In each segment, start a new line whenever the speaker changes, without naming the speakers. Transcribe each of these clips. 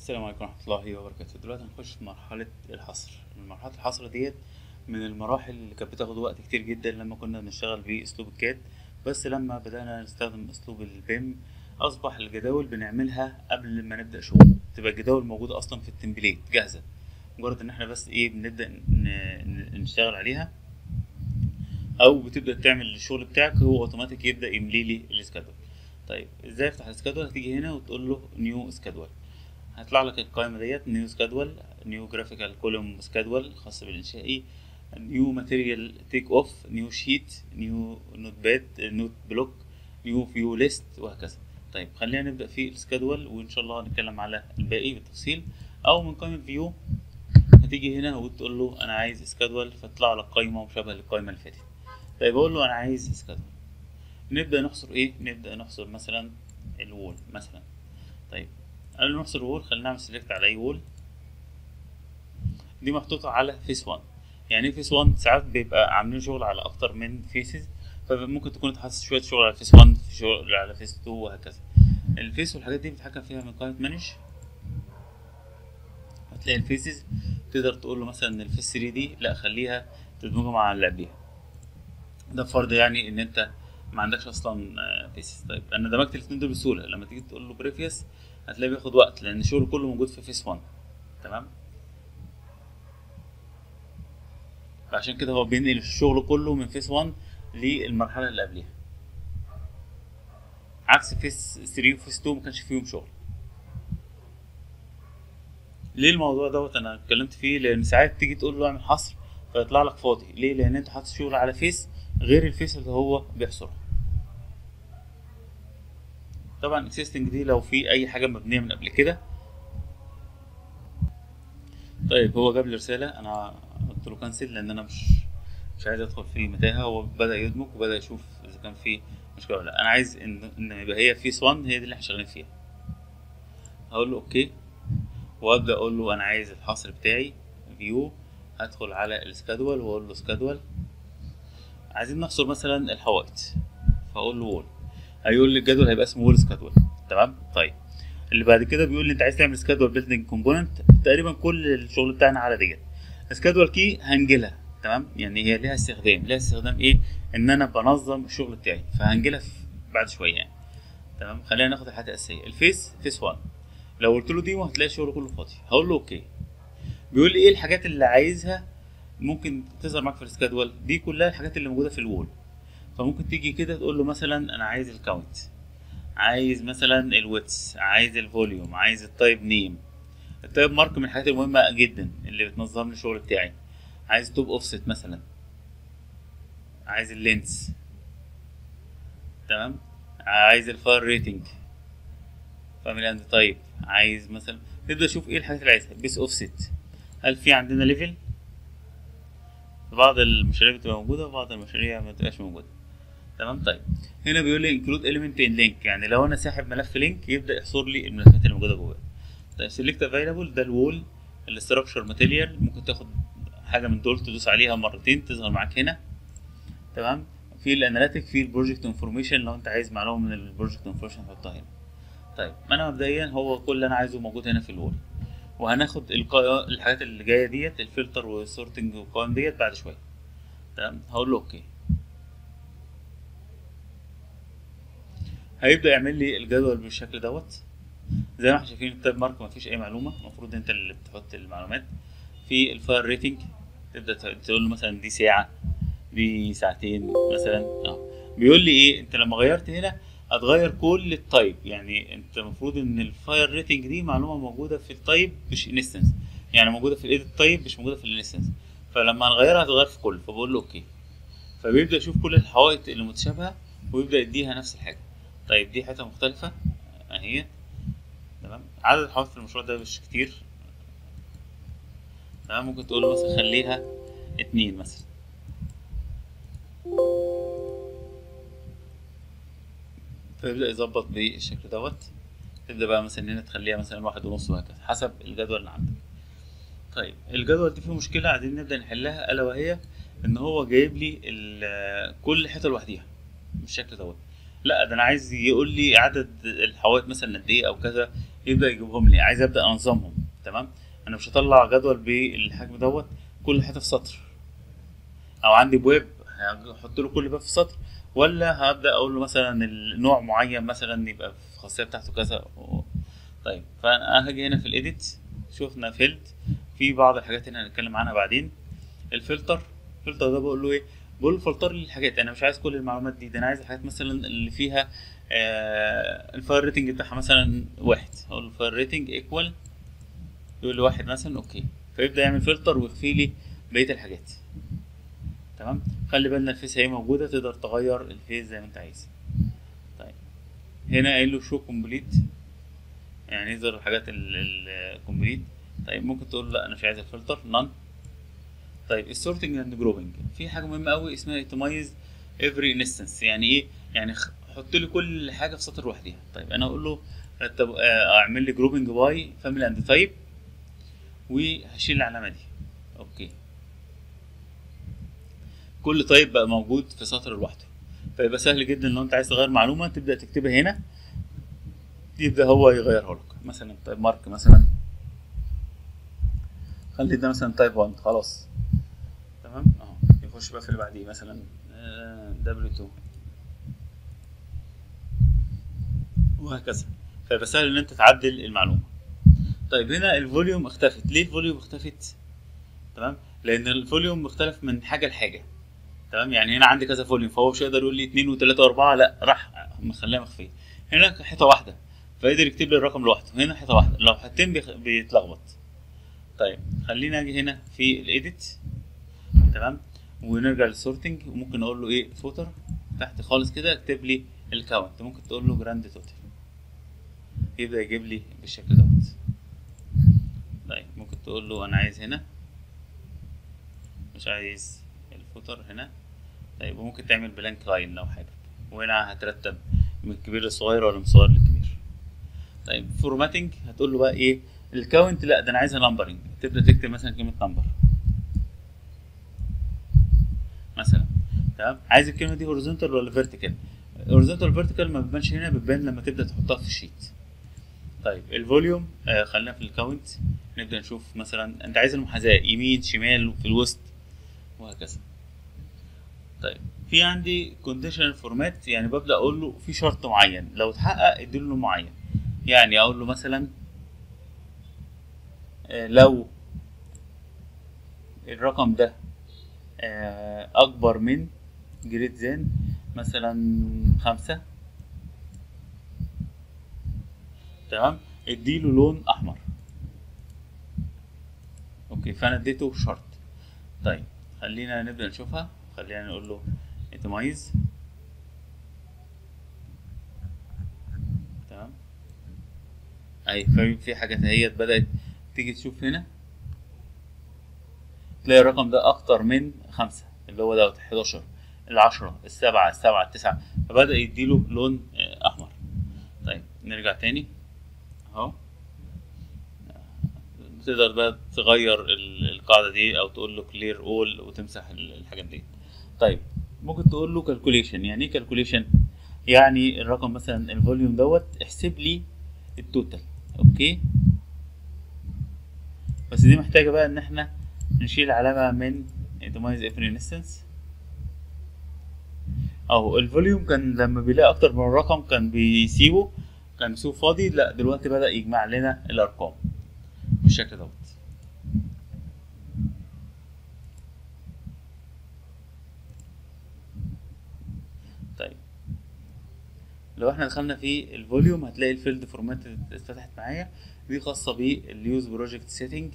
السلام عليكم ورحمة الله وبركاته. دلوقتي هنخش في مرحلة الحصر. مرحلة الحصر ديت من المراحل اللي كانت بتاخد وقت كتير جدا لما كنا بنشتغل بأسلوب ال CAD بس لما بدأنا نستخدم أسلوب ال BIM أصبح الجداول بنعملها قبل ما نبدأ شغل. تبقى الجداول موجودة أصلا في ال template جاهزة. مجرد إن إحنا بس إيه بنبدأ نشتغل عليها. أو بتبدأ تعمل الشغل بتاعك هو أوتوماتيك يبدأ يملي لي طيب إزاي افتح ال schedule هتيجي هنا وتقول له new schedule هيطلع لك القائمة ديت new schedule new graphical column schedule خاص بالإنشائي new material take off new sheet new note باد note block new view list وهكذا. طيب خلينا نبدأ في ال schedule وإن شاء الله هنتكلم على الباقي بالتفصيل. أو من قائمة view هتيجي هنا وتقول له أنا عايز schedule فتطلع لك قائمة مشابهة للقائمة اللي فاتت. طيب أقول له أنا عايز schedule نبدأ نحصر إيه؟ نبدأ نحصر مثلا ال wall مثلا. طيب قبل ما نحصر wall خلينا نعمل select على أي wall. دي محطوطة على phase 1 يعني phase 1 ساعات بيبقى عاملين شغل على أكتر من phases فممكن تكون تحس شوية شغل على phase 1 في شغل على phase 2 وهكذا. ال phase والحاجات دي بتتحكم فيها من قائمة manage هتلاقي ال phases تقدر تقول له مثلا إن ال phase 3 دي لا خليها تدمجها مع اللي قبليها. ده فرض يعني إن أنت ما عندكش أصلا phases طيب أنا دمجت الاثنين دول بسهولة. لما تيجي تقول له previous هتلاقيه بياخد وقت لأن الشغل كله موجود في phase 1 تمام؟ فعشان كده هو بينقل الشغل كله من phase 1 للمرحلة اللي قبليها. عكس phase 3 و phase 2 ما كانش فيهم شغل. ليه الموضوع دوت؟ أنا اتكلمت فيه لأن ساعات تيجي تقول له اعمل حصر فيطلع لك فاضي. ليه؟ لأن أنت حاطط شغل على phase غير ال phase اللي هو بيحصره. طبعا existing دي لو في أي حاجة مبنية من قبل كده. طيب هو جاب لي رسالة أنا قلت له cancel لأن أنا مش مش عايز أدخل في متاهة هو بدا يدمج وبدأ يشوف إذا كان في مشكلة ولا لأ. أنا عايز إن إن يبقى هي phase 1 هي دي اللي إحنا شغالين فيها. هقول له okay. وأبدأ أقول له أنا عايز الحصر بتاعي view هدخل على ال schedule وأقول له schedule عايزين نحصر مثلا الحوائط فأقول له wall هيقول لي الجدول هيبقى اسمه wall schedule. تمام؟ طيب. اللي بعد كده بيقول لي انت عايز تعمل schedule building component تقريبا كل الشغل بتاعنا على ديت schedule key هنأجلها تمام؟ يعني هي ليها استخدام. ليها استخدام إيه؟ ان أنا بنظم الشغل بتاعي. فهنأجلها بعد شوية يعني. تمام؟ خلينا ناخد الحاجات الأساسية. ال phase phase 1 لو قلت له دي هتلاقي الشغل كله فاضي. هقول له okay. بيقول لي إيه الحاجات اللي عايزها ممكن تظهر معاك في ال schedule؟ دي كلها الحاجات اللي موجودة في ال wall. فممكن تيجي كده تقول له مثلا أنا عايز ال count عايز مثلا ال width عايز ال volume عايز ال type name. ال type mark من الحاجات المهمة جدا اللي بتنظم لي الشغل بتاعي. عايز top offset مثلا. عايز ال length. تمام؟ عايز ال fire rating. family and type. عايز مثلا تبدأ تشوف إيه الحاجات اللي عايزها. base offset. هل في عندنا level؟ بعض المشاريع بتبقى موجودة وبعض المشاريع ما بتبقاش موجودة. تمام؟ طيب. هنا بيقول لي include element in link. يعني لو أنا ساحب ملف link يبدأ يحصر لي الملفات اللي موجودة جواه. طيب select available ده ال wall ال structure material ممكن تاخد حاجة من دول تدوس عليها مرتين تظهر معاك هنا. تمام؟ في ال analytic في ال project information لو أنت عايز معلومة من ال project information تحطها هنا. طيب أنا مبدئيا هو كل اللي أنا عايزه موجود هنا في ال wall وهناخد. الحاجات اللي جاية ديت الفلتر وال sorting والقوائم ديت بعد شوية. تمام؟ هقول له okay هيبدأ يعمل لي الجدول بالشكل دوت. زي ما إحنا شايفين ال type mark مفيش أي معلومة. المفروض أنت اللي بتحط المعلومات. في ال fire rating تبدأ تقول له مثلا دي ساعة دي ساعتين مثلا. آه. بيقول لي إيه؟ أنت لما غيرت هنا هتغير كل ال type. يعني أنت المفروض إن ال fire rating دي معلومة موجودة في ال type مش instance يعني موجودة في ال edit type مش موجودة في ال instance فلما هنغيرها هتغير في كل. فبقول له okay. فبيبدأ يشوف كل الحوائط اللي متشابهة ويبدأ يديها نفس الحاجة. طيب دي حتة مختلفة. اهي تمام. عدد الحوائط في المشروع ده مش كتير. تمام ممكن تقول مثلا خليها اتنين مثلا. فيبدأ يظبط بالشكل دوت. تبدأ بقى مثلا هنا تخليها مثلا واحد ونص وهكذا حسب الجدول اللي عندك. طيب الجدول دي فيه مشكلة عايزين نبدأ نحلها ألا وهي إن هو جايب لي كل حتة لوحديها بالشكل دوت. لا ده أنا عايز يقول لي عدد الحوائط مثلا قد إيه أو كذا يبدأ يجيبهم لي. عايز أبدأ أنظمهم تمام؟ أنا مش هطلع جدول بالحجم دوت كل حتة في سطر. أو عندي باب هحط له كل باب في سطر. ولا هبدأ أقول له مثلا النوع معين مثلا يبقى في الخاصيه بتاعته كذا. طيب فأنا هاجي هنا في ال edit شفنا field في بعض الحاجات هنا هنتكلم عنها بعدين. الفلتر الفلتر ده بقول له إيه؟ بقول له فلتر لي الحاجات أنا مش عايز كل المعلومات دي ده أنا عايز الحاجات مثلا اللي فيها آه ال fire rating بتاعها مثلا واحد. أقول له fire rating equal يقول لي واحد مثلا okay. فيبدأ يعمل فلتر ويخفي لي بقية الحاجات. تمام؟ خلي بالنا ال phase هي موجودة تقدر تغير ال phase زي ما أنت عايز. طيب. هنا قايل له show complete يعني يظهر الحاجات ال complete طيب ممكن تقول لا أنا مش عايز الفلتر. None طيب ال sorting and grouping في حاجة مهمة قوي اسمها itemize every instance يعني إيه؟ يعني حط لي كل حاجة في سطر لوحدها طيب أنا أقول له رتب أعمل لي grouping by family and type وهشيل العلامة دي. okay. كل type بقى موجود في سطر لوحده. فيبقى سهل جدا لو أنت عايز تغير معلومة تبدأ تكتبها هنا. يبدأ هو يغيرها لك. مثلا type mark مثلا. خلي ده مثلا type 1 خلاص. يخش بقى في اللي بعديه مثلا. W 2 وهكذا. فيبقى سهل إن أنت تعدل المعلومة. طيب هنا ال volume اختفت. ليه ال volume اختفت؟ تمام؟ لأن ال volume مختلف من حاجة لحاجة. تمام؟ يعني هنا عندي كذا volume فهو مش هيقدر يقول لي 2 و3 و4 لا راح مخليها مخفية. هنا حتة واحدة فيقدر يكتب لي الرقم لوحده. هنا حتة واحدة. لو حتتين. بيتلخبط. طيب خلينا أجي هنا في ال edit تمام؟ ونرجع لل sorting وممكن أقول له إيه footer تحت خالص كده اكتب لي ال count ممكن تقول له grand total يبدأ يجيب لي بالشكل دوت. طيب ممكن تقول له أنا عايز هنا. مش عايز ال footer هنا. طيب وممكن تعمل blank line لو حابب. وهنا هترتب من الكبير للصغير ولا من الصغير للكبير طيب formatting هتقول له بقى إيه ال count لا ده أنا عايزها numbering تبدأ تكتب مثلا كلمة number مثلا تمام؟ عايز الكلمة دي horizontal ولا vertical horizontal vertical ما بتبانش هنا بتبان لما تبدأ تحطها في ال sheet طيب ال volume آه خلينا في ال count نبدأ نشوف مثلا أنت عايز المحاذاة يمين شمال في الوسط وهكذا. طيب في عندي conditional format يعني ببدأ أقول له في شرط معين لو اتحقق اديله لون معين. يعني أقول له مثلا آه لو الرقم ده أكبر من greater than مثلا خمسة. تمام؟ اديله لون أحمر. أوكي فأنا اديته شرط طيب خلينا نبدأ نشوفها. خلينا نقول له اتميز تمام؟ أي في حاجات اهيت بدأت تيجي تشوف هنا؟ تلاقي الرقم ده أكتر من خمسة اللي هو دوت 11 العشرة السبعة السبعة التسعة. فبدأ يديله لون أحمر. طيب نرجع تاني. أهو. تقدر بقى تغير القاعدة دي أو تقول له clear all وتمسح الحاجات دي. طيب ممكن تقول له calculation يعني إيه calculation؟ يعني الرقم مثلا ال volume دوت احسب لي ال total okay؟ بس دي محتاجة بقى إن إحنا نشيل علامة من itemize every instance اهو ال volume كان لما بيلاقي أكتر من رقم كان بيسيبه كان بيسيبه فاضي لا دلوقتي بدأ يجمع لنا الأرقام. بالشكل دوت. طيب. لو إحنا دخلنا في ال volume هتلاقي ال field format اتفتحت معايا. دي خاصة بال use project setting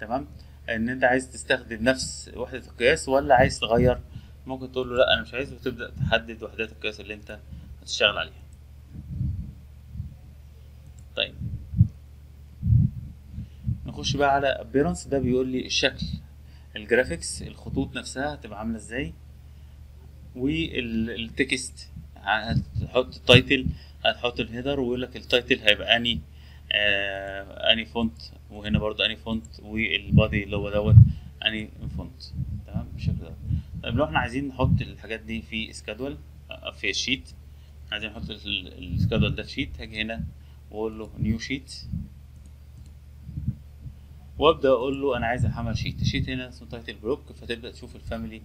تمام؟ إن أنت عايز تستخدم نفس وحدة القياس ولا عايز تغير؟ ممكن تقول له لا أنا مش عايزه وتبدأ تحدد وحدات القياس اللي أنت هتشتغل عليها. طيب. نخش بقى على appearance ده بيقول لي الشكل ال graphics الخطوط نفسها هتبقى عاملة إزاي وال text هتحط ال title هتحط ال header ويقول لك ال title هيبقى any آه any font وهنا برضه any font وال body اللي هو دوت any font تمام؟ بالشكل ده. طيب لو إحنا عايزين نحط الحاجات دي في schedule في ال sheet عايزين نحط ال schedule ده في sheet هاجي هنا وأقول له new sheet وأبدأ أقول له أنا عايز أحمل sheet ال sheet هنا اسمه title block فتبدأ تشوف ال family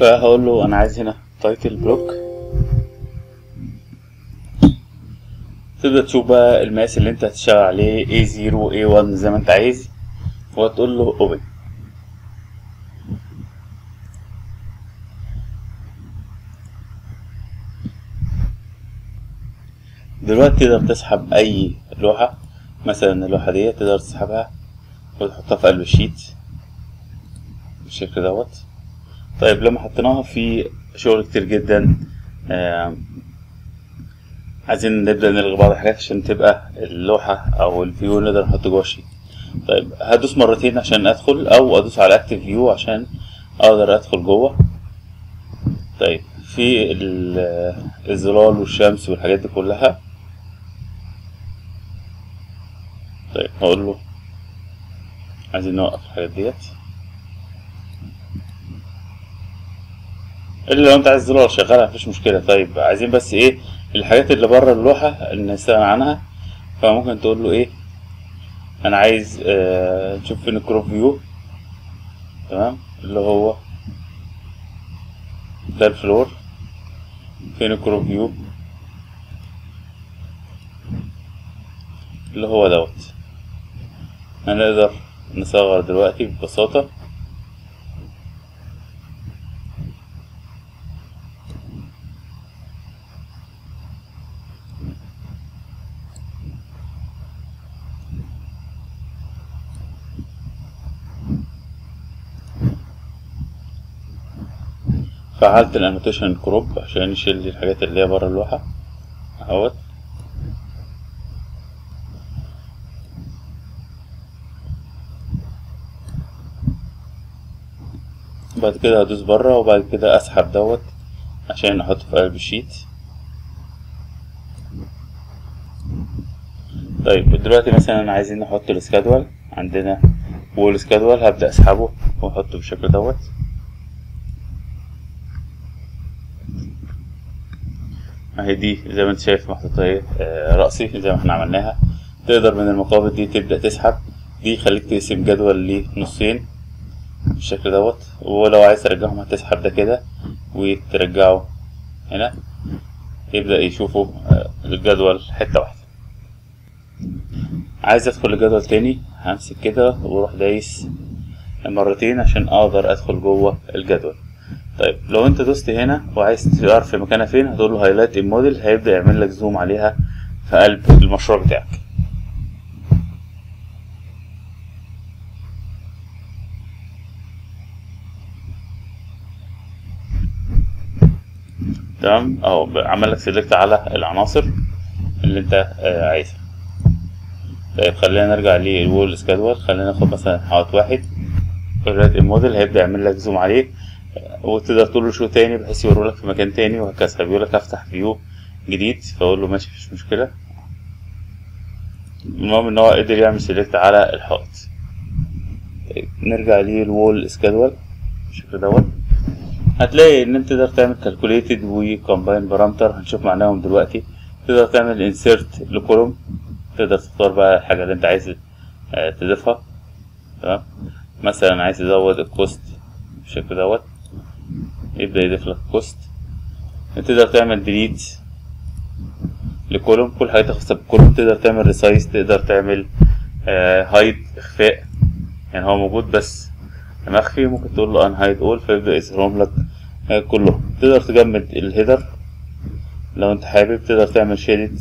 فهقول له أنا عايز هنا title block تبدا تشوف بقى المقاس اللي انت هتشتغل عليه A0 A1 زي ما انت عايز وتقول له open دلوقتي تقدر تسحب أي لوحة مثلا اللوحة دي تقدر تسحبها وتحطها في قلب ال sheet بالشكل دوت. طيب لما حطيناها في شغل كتير جدا عايزين نبدأ نلغي بعض الحاجات عشان تبقى اللوحة أو ال view نقدر نحطه جوه ال sheet طيب هدوس مرتين عشان أدخل أو أدوس على أكتف فيو عشان أقدر أدخل جوه. طيب في ال- الظلال والشمس والحاجات دي كلها. طيب هقول له عايزين نوقف الحاجات ديت. إلا لو أنت عايز زرار شغالها مفيش مشكلة. طيب عايزين بس إيه؟ الحاجات اللي بره اللوحة نستغنى عنها فممكن تقول له إيه أنا عايز آه نشوف فين ال crop view. تمام؟ اللي هو ده ال floor. فين ال crop view. اللي هو دوت. هنقدر نصغر دلوقتي ببساطة. فعلت ال annotation crop عشان يشيل الحاجات اللي هي بره اللوحة. أهوت. بعد كده هدوس بره وبعد كده أسحب دوت عشان احطه في قلب ال sheet. طيب دلوقتي مثلا عايزين نحط ال schedule عندنا. وول سكادول هبدأ أسحبه وأحطه بالشكل دوت. اهي دي زي ما انت شايف محطوطة اهي آه، رأسي زي ما إحنا عملناها. تقدر من المقابض دي تبدأ تسحب. دي يخليك تقسم جدول لنصين بالشكل دوت ولو عايز ترجعهم هتسحب ده كده وترجعه هنا. يبدأ يشوفوا آه، الجدول حتة واحدة. عايز ادخل الجدول تاني همسك كده وأروح دايس مرتين عشان أقدر ادخل جوه الجدول. طيب لو انت دوست هنا وعايز تعرف مكانها فين هتقول له highlight in model هيبدأ يعمل لك zoom عليها في قلب المشروع بتاعك. تمام؟ اهو عمل لك select على العناصر اللي انت آه، عايزها. طيب خلينا نرجع لل wall schedule خلينا ناخد مثلا حوالي واحد. highlight in model هيبدأ يعمل لك zoom عليه. وتقدر تقول له show تاني بحيث يورولك في مكان تاني وهكذا. بيقول لك أفتح view جديد. فأقول له ماشي مفيش مشكلة. المهم إن هو قدر يعمل select على الحائط. نرجع لل wall schedule بالشكل دوت. هتلاقي إن أنت تقدر تعمل calculated و combine parameter هنشوف معناهم دلوقتي. تقدر تعمل insert ل column تقدر تختار بقى الحاجة اللي أنت عايز آه، تضيفها. تمام؟ مثلا عايز تزود ال cost بالشكل دوت. يبدأ يضيف لك cost تقدر تعمل delete ل column. كل حاجة خاصة بال column تقدر تعمل resize تقدر تعمل hide إخفاء. يعني هو موجود بس مخفي ممكن تقول له unhide all فيبدأ يظهرهم لك آه، كلهم. تقدر تجمد ال header لو أنت حابب. تقدر تعمل shaded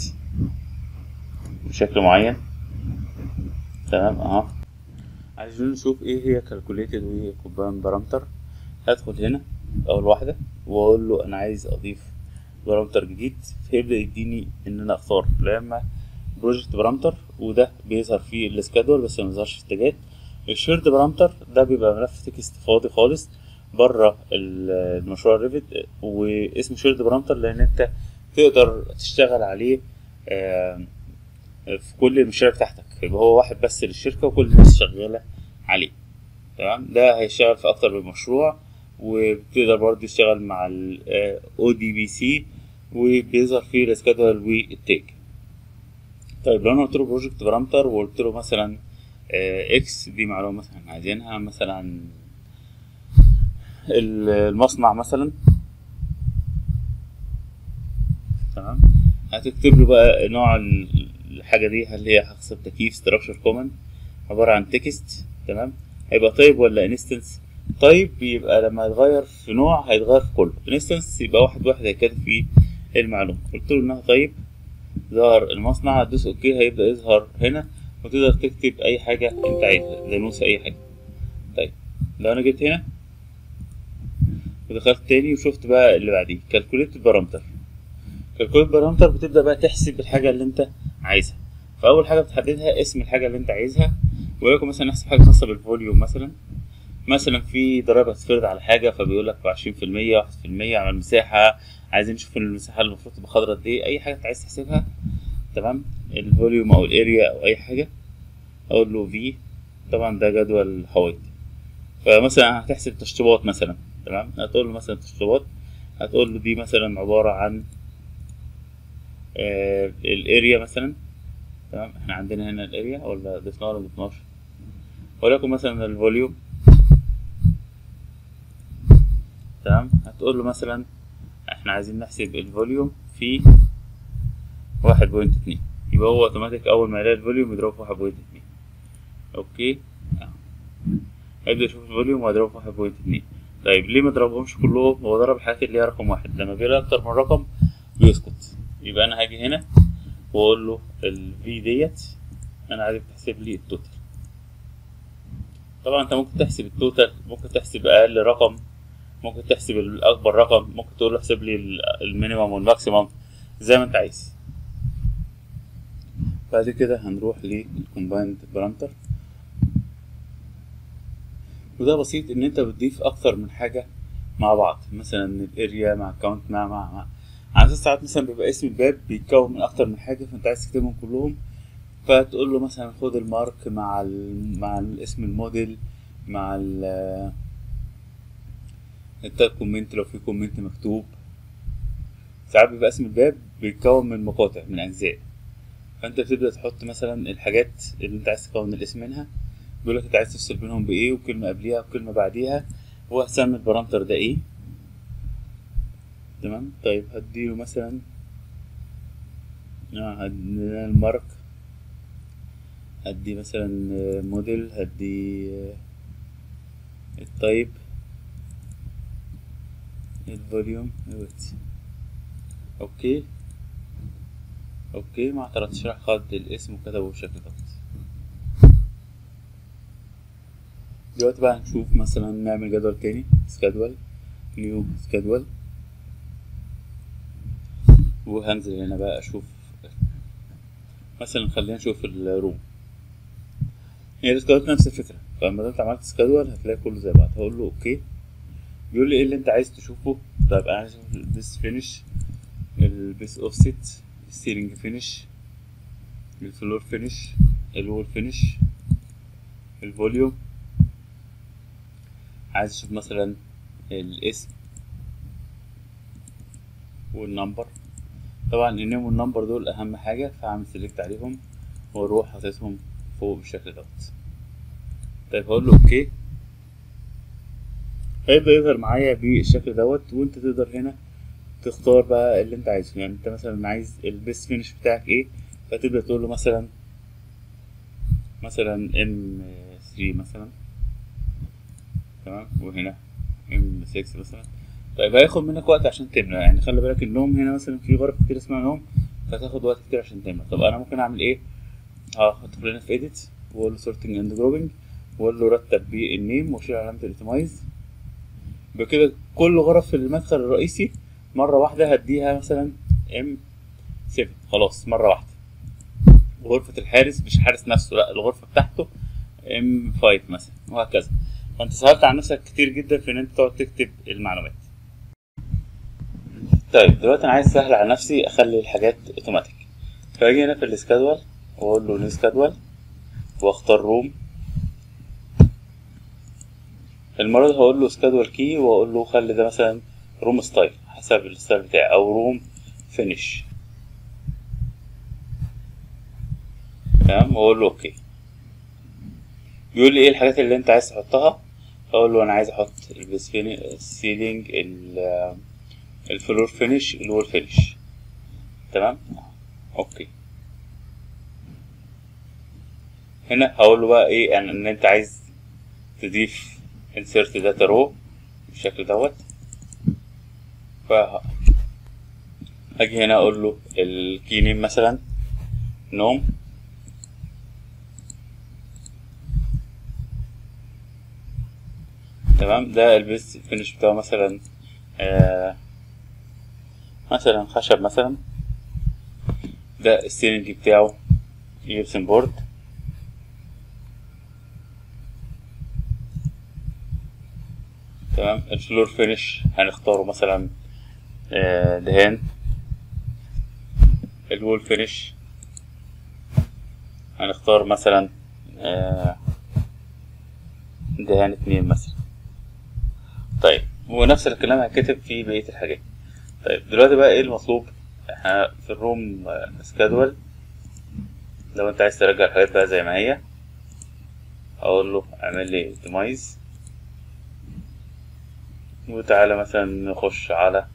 بشكل معين. تمام؟ اهو عايزين نشوف إيه هي calculated و combine parameter هدخل هنا. أول واحدة وأقول له أنا عايز أضيف parameter جديد فيبدأ يديني إن أنا أختار. لا اما project parameter وده بيظهر فيه ال schedule بس ما بيظهرش في ال tag ات. ال shared parameter ده بيبقى ملف text فاضي خالص بره المشروع ال Revit واسمه shared parameter لأن أنت تقدر تشتغل عليه في كل المشاريع بتاعتك. يبقى هو واحد بس للشركة وكل الناس شغالة عليه. تمام؟ ده هيشتغل في أكتر من مشروع. وبتقدر برضه تشتغل مع ال C وبيظهر فيه ال schedule وال tag طيب لو أنا قلت له project parameter وقلت له مثلا آه، XD معلومة مثلا عايزينها مثلا ال- المصنع مثلا. تمام؟ هتكتب له بقى نوع ال- الحاجة دي هل هي حسب تكييف structure common عبارة عن text تمام؟ هيبقى type ولا instance type يبقى لما يتغير في نوع هيتغير في كله. instance يبقى واحد واحد هيكتب فيه المعلومة. قلت له إنها type ظهر المصنع هتدوس OK هيبدأ يظهر هنا وتقدر تكتب أي حاجة أنت عايزها دانوس أي حاجة. طيب لو أنا جيت هنا ودخلت تاني وشفت بقى اللي بعديه calculate parameter calculate parameter بتبدأ بقى تحسب الحاجة اللي أنت عايزها. فأول حاجة بتحددها اسم الحاجة اللي أنت عايزها وليكن مثلا نحسب حاجة خاصة بال volume مثلا. مثلا في ضرائب هتفرض على حاجة فبيقول لك 20% 1% على المساحة. عايزين نشوف المساحة المفروض تبقى خضرا قد إيه. أي حاجة أنت عايز تحسبها تمام؟ ال volume أو ال area أو أي حاجة أقول له في طبعا ده جدول حوائط فمثلا هتحسب تشطيبات مثلا تمام؟ هتقول له مثلا تشطيبات هتقول له دي مثلا عبارة عن آه ال area مثلا تمام؟ إحنا عندنا هنا ال area ولا ضفناها ولا ضفناش وليكن مثلا ال volume تمام؟ هتقول له مثلا إحنا عايزين نحسب ال volume في واحد point اتنين. يبقى هو أوتوماتيك أول ما يلاقي ال volume يضربه في واحد point اتنين. OK؟ آه. هيبدأ يشوف ال volume ويضربه في واحد point اتنين. طيب ليه ما ضربهمش كلهم؟ هو ضرب الحاجات اللي هي رقم واحد. لما بيلاقي أكتر من رقم بيسكت. يبقى أنا هاجي هنا وأقول له الفي ديت أنا عايزك تحسب لي ال total طبعا أنت ممكن تحسب ال total ممكن تحسب أقل رقم. ممكن تحسب الأكبر رقم ممكن تقول له احسب لي ال- minimum وال maximum زي ما انت عايز. بعد كده هنروح لل combined parameter وده بسيط إن أنت بتضيف أكتر من حاجة مع بعض مثلا ال area مع ال count مع مع مع على أساس ساعات مثلا بيبقى اسم الباب بيتكون من أكتر من حاجة فأنت عايز تكتبهم كلهم فتقول له مثلا خد ال mark مع ال... مع اسم الموديل مع ال ال tag comment لو في comment مكتوب. ساعات بيبقى اسم الباب بيتكون من مقاطع من أجزاء. فأنت بتبدأ تحط مثلا الحاجات اللي أنت عايز تكون الاسم منها. بيقول لك أنت عايز تفصل بينهم بإيه وكلمة قبليها وكلمة بعديها. وهسمي ال parameter ده إيه؟ تمام؟ طيب هديله مثلا. آه ال mark. هدي مثلا موديل هدي ال type. ال volume ال width OK OK ما اعترضتش راح خد الاسم وكتبه بالشكل ده دلوقتي بقى هنشوف مثلا نعمل جدول تاني. schedule new schedule وهنزل هنا بقى أشوف. مثلا خلينا نشوف ال room. هي ال schedule نفس الفكرة. فلما انت عملت schedule هتلاقي كله زي بعض. هقول له okay بيقول لي إيه اللي أنت عايز تشوفه؟ طيب أنا عايز أشوف البيس فينش البيس اوفست السيلينج فينش الفلور فينش الوول فينش الفوليوم عايز أشوف مثلا الاسم وال number طبعا ال name وال number دول أهم حاجة فهعمل select عليهم وأروح حاططهم فوق بالشكل دوت. طيب هقول له okay هيبدأ يظهر معايا بالشكل دوت وانت تقدر هنا تختار بقى اللي انت عايزه. يعني انت مثلا عايز ال base finish بتاعك إيه فتبدأ تقول له مثلا مثلا M 3 مثلا. تمام؟ وهنا M 6 مثلا. طيب هياخد منك وقت عشان تملى. يعني خلي بالك النوم هنا مثلا في غرف كتير اسمها نوم فتاخد وقت كتير عشان تملى. طب أنا ممكن أعمل إيه؟ هدخل هنا في edit وأقول له sorting and grouping وأقول له رتب بال name وأشيل علامة ال itemize بكده كل غرف المدخل الرئيسي مرة واحدة هديها مثلا M 7 خلاص مرة واحدة. غرفة الحارس مش الحارس نفسه لا الغرفة بتاعته M 5 مثلا وهكذا. فأنت سهلت على نفسك كتير جدا في إن أنت تقعد تكتب المعلومات. طيب دلوقتي أنا عايز أسهل على نفسي أخلي الحاجات اوتوماتيك فأجي هنا في ال schedule وأقول له new وأختار room المرة دي هقول له schedule key وأقول له خلي ده مثلا room style حسب ال style بتاعي أو room finish تمام؟ وأقول له okay بيقول لي إيه الحاجات اللي أنت عايز تحطها؟ أقول له أنا عايز أحط ال ceiling ال- ال floor finish ال wall finish تمام؟ okay هنا هقول له بقى إيه إن أنت عايز تضيف insert data row بالشكل دوت. ف أجي هنا أقول له ال key name مثلا نوم. تمام؟ ده ال base finish بتاعه مثلا آه مثلا خشب مثلا. ده ال ceiling بتاعه gypsum board تمام؟ ال floor finish هنختاره مثلا آه، دهان ال wall finish هنختار مثلا آه، دهان اتنين مثلا. طيب ونفس الكلام هيتكتب في بقية الحاجات. طيب دلوقتي بقى إيه المطلوب؟ إحنا في ال room schedule لو أنت عايز ترجع الحاجات بقى زي ما هي أقول له اعمل لي اوبتمايز وتعالى مثلا نخش على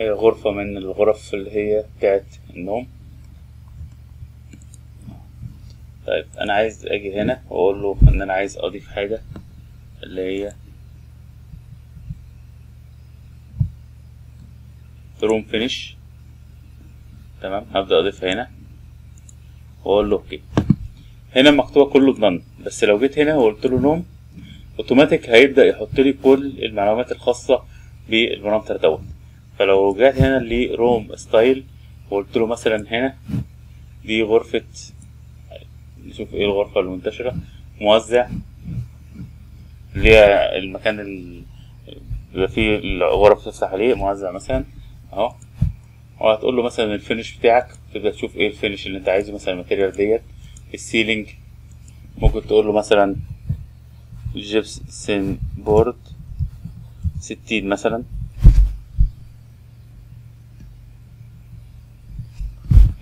غرفة من الغرف اللي هي بتاعت النوم. طيب أنا عايز أجي هنا وأقول له إن أنا عايز أضيف حاجة اللي هي room finish تمام هبدأ أضيفها هنا وأقول له okay هنا مكتوبة كله ب none بس لو جيت هنا وقلت له نوم اوتوماتيك هيبدأ يحط لي كل المعلومات الخاصة بال parameter دوت. فلو جات هنا ل room style وقلت له مثلا هنا دي غرفة نشوف إيه الغرفة المنتشرة موزع اللي هي المكان اللي بيبقى فيه الغرف تفتح عليه موزع مثلا أهو. وهتقول له مثلا ال finish بتاعك تبدأ تشوف إيه ال finish اللي أنت عايزه مثلا ال material ديت ال ceiling. ممكن تقول له مثلا gypsum board ستين مثلا.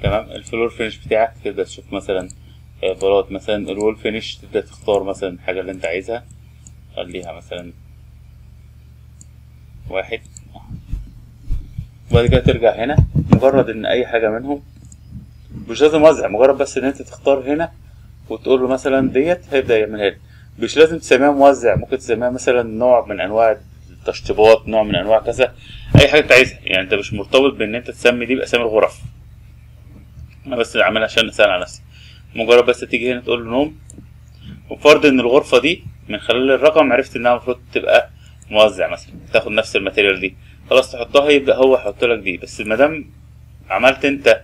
تمام؟ ال floor finish بتاعك تبدأ تشوف مثلا آه، بلاط مثلا. ال wall finish تبدأ تختار مثلا الحاجة اللي انت عايزها. خليها مثلا واحد. وبعد كده ترجع هنا. مجرد إن أي حاجة منهم مش لازم وزع مجرد بس إن أنت تختار هنا. وتقول له مثلا ديت هيبدأ يعملها لك. مش لازم تسميها موزع ممكن تسميها مثلا نوع من أنواع التشطيبات نوع من أنواع كذا أي حاجة أنت عايزها. يعني أنت مش مرتبط بإن أنت تسمي دي باسامي الغرف. أنا بس عاملها عشان أسأل على نفسي. مجرد بس تيجي هنا تقول له نوم. وفرض إن الغرفة دي من خلال الرقم عرفت إنها المفروض تبقى موزع مثلا تاخد نفس ال material دي. خلاص تحطها يبدأ هو يحط لك دي. بس ما دام عملت أنت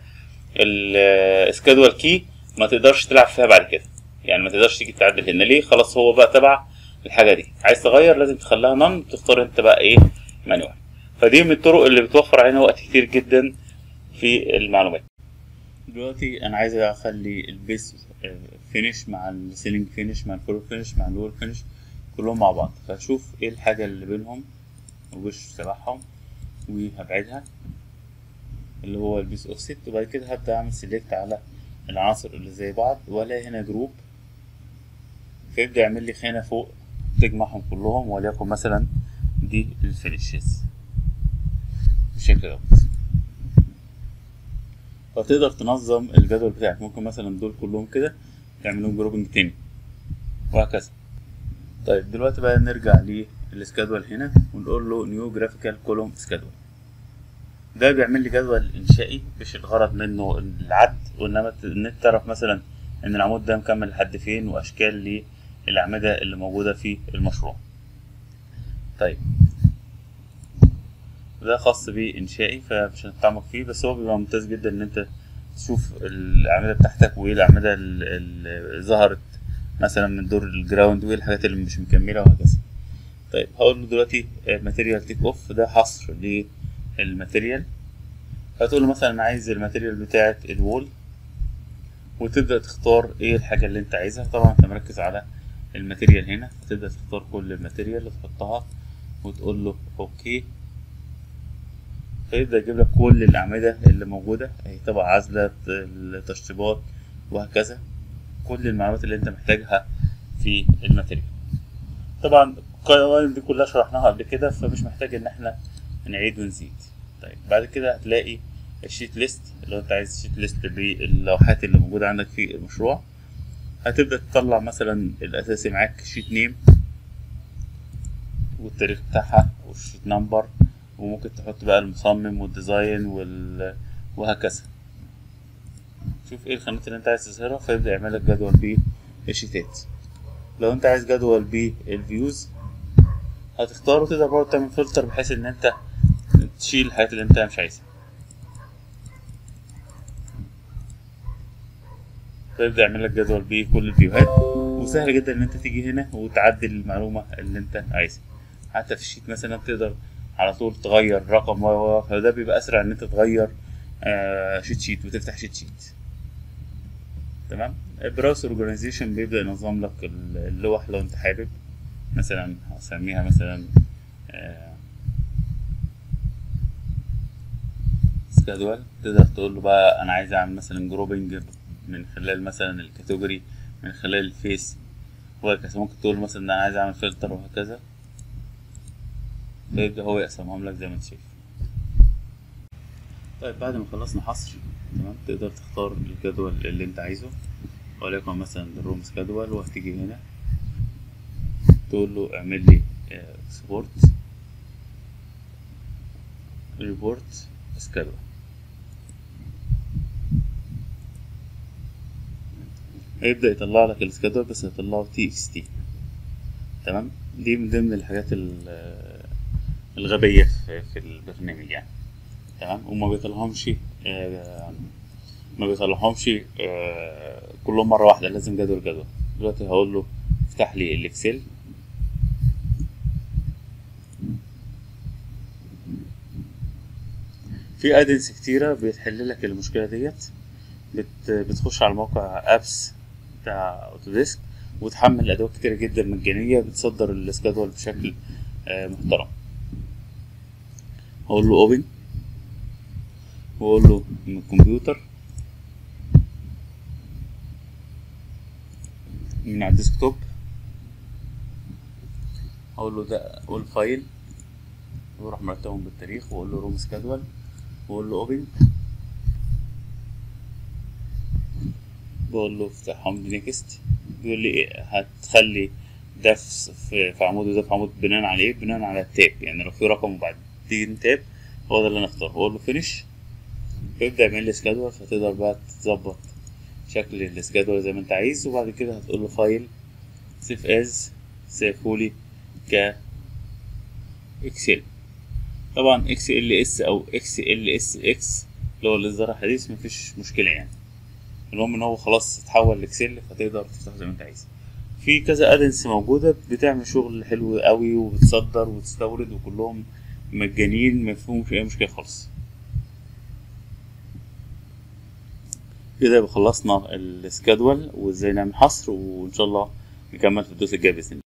ال schedule key ما تقدرش تلعب فيها بعد كده. يعني ما تقدرش تيجي تعدل هنا. ليه؟ خلاص هو بقى تبع الحاجة دي. عايز تغير لازم تخليها none تختار انت بقى إيه؟ manual فدي من الطرق اللي بتوفر علينا وقت كتير جدا في المعلومات. دلوقتي أنا عايز أخلي ال base finish مع ال ceiling finish مع ال floor finish مع ال wall finish كلهم مع بعض. فاشوف إيه الحاجة اللي بينهم ومش تبعهم وهبعدها اللي هو ال base offset وبعد كده هبدأ أعمل select على العناصر اللي زي بعض والاقي هنا group. فيبدأ يعمل لي خانة فوق تجمعهم كلهم وليكن مثلا دي ال finishes بالشكل دوت فتقدر تنظم الجدول بتاعك. ممكن مثلا دول كلهم كده تعملهم grouping تاني وهكذا. طيب دلوقتي بقى نرجع لل schedule هنا ونقول له new graphical column schedule ده بيعمل لي جدول إنشائي مش الغرض منه العد وإنما إن أنت تعرف مثلا إن العمود ده مكمل لحد فين وأشكال للاعمده اللي موجودة في المشروع طيب ده خاص بإنشائي فمش هنتعمق فيه بس هو بيبقى ممتاز جدا إن أنت تشوف الأعمدة بتاعتك وإيه الأعمدة اللي ظهرت مثلا من دور ال ground وإيه الحاجات اللي مش مكملة وهكذا. طيب هقول دلوقتي material takeoff ده حصر لل material هتقول له مثلا عايز ال material بتاعت ال wall وتبدأ تختار إيه الحاجة اللي أنت عايزها. طبعا أنت مركز على ال material هنا فتبدأ تختار كل ال material اللي تحطها وتقول له okay. فيبدأ يجيب لك كل الأعمدة اللي موجودة هي طبعا عزلة التشطيبات وهكذا. كل المعلومات اللي أنت محتاجها في ال material. طبعا القوائم دي كلها شرحناها قبل كده فمش محتاج إن إحنا نعيد ونزيد. طيب بعد كده هتلاقي ال sheet list لو انت عايز sheet list باللوحات اللي موجودة عندك في المشروع. هتبدأ تطلع مثلا الأساسي معاك sheet name والتاريخ بتاعها وال sheet number وممكن تحط بقى المصمم وال design وال... وهكذا. شوف إيه الخانات اللي انت عايز تظهرها فيبدأ يعمل لك جدول بالشيتات لو انت عايز جدول بال views هتختاره تقدر برضه تعمل فلتر بحيث إن انت تشيل الحاجات اللي انت مش عايزها. فيبدأ يعمل لك جدول بكل الفيوهات وسهل جدا إن أنت تيجي هنا وتعدل المعلومة اللي أنت عايزها. حتى في ال sheet مثلا تقدر على طول تغير رقم و فده بيبقى أسرع إن أنت تغير آه sheet sheet وتفتح sheet sheet. تمام؟ ال browser organization بيبدأ ينظم لك اللوح لو أنت حابب. مثلا هسميها مثلا آه schedule تقدر تقول له بقى أنا عايز اعمل مثلا grouping من خلال مثلا ال category من خلال ال phase وهكذا. ممكن تقول مثلا أنا عايز اعمل فلتر وهكذا. فيبدأ هو يقسمهم لك زي ما انت شايف. طيب بعد ما خلصنا حصر تمام تقدر تختار الجدول اللي انت عايزه. وليكن مثلا ال room schedule وهتيجي هنا. تقول له اعمل لي export report schedule هيبدأ يطلع لك ال schedule بس هيطلعه TXT تمام؟ دي من ضمن الحاجات الغبية في, البرنامج يعني. تمام؟ وما بيطلعهمش آه ما بيطلعهمش آه كلهم مرة واحدة لازم جدول جدول. دلوقتي هقول له افتح لي ال Excel في add-ins كتيرة بتحل لك المشكلة ديت. بت بتخش على موقع apps بتاع Autodesk وتحمل أدوات كتيرة جدا مجانية بتصدر ال schedule بشكل آه محترم. هقول له open. واقول له من الكمبيوتر. من على ال desktop. أقول له ده all file. وأروح مرتبهم بالتاريخ وأقول له room schedule. وأقول له open. بقول له افتحهم next. بيقول لي إيه هتخلي ده في عمود وده في عمود بناء على إيه؟ بناء على ال tab. يعني لو في رقم وبعدين tab هو ده اللي أنا اختاره. أقول له finish فيبدا يعمل لي schedule فتقدر بقى تظبط شكل السكادول زي ما أنت عايز. وبعد كده هتقول له file save as سيفهولي ك Excel طبعا إكس ال اس أو إكس ال اس إكس اللي هو الاصدار الحديث مفيش مشكلة يعني. المهم إن هو خلاص اتحول ل Excel فتقدر تفتحه زي ما أنت عايز. في كذا ادنس موجودة بتعمل شغل حلو قوي وبتصدر وتستورد وكلهم مجانين مفهومش أي مشكلة خالص. كده خلصنا السكادول وإزاي نعمل حصر وإن شاء الله نكمل في الدوس الجاي بإذن الله.